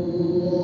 Oh.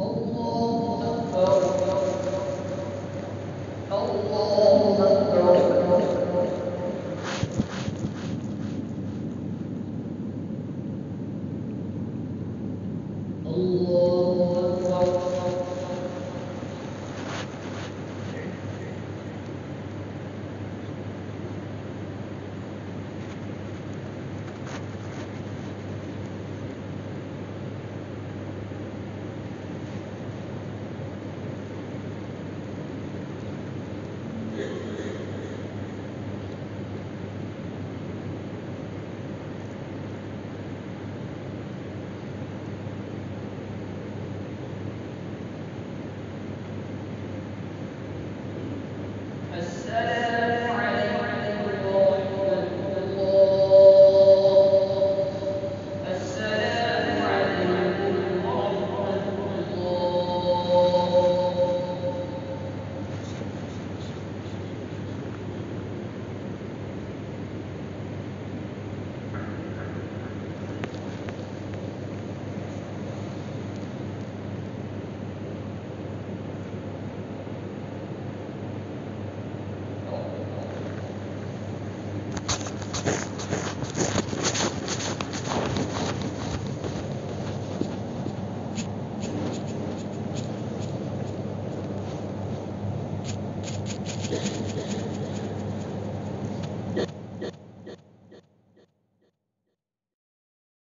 الله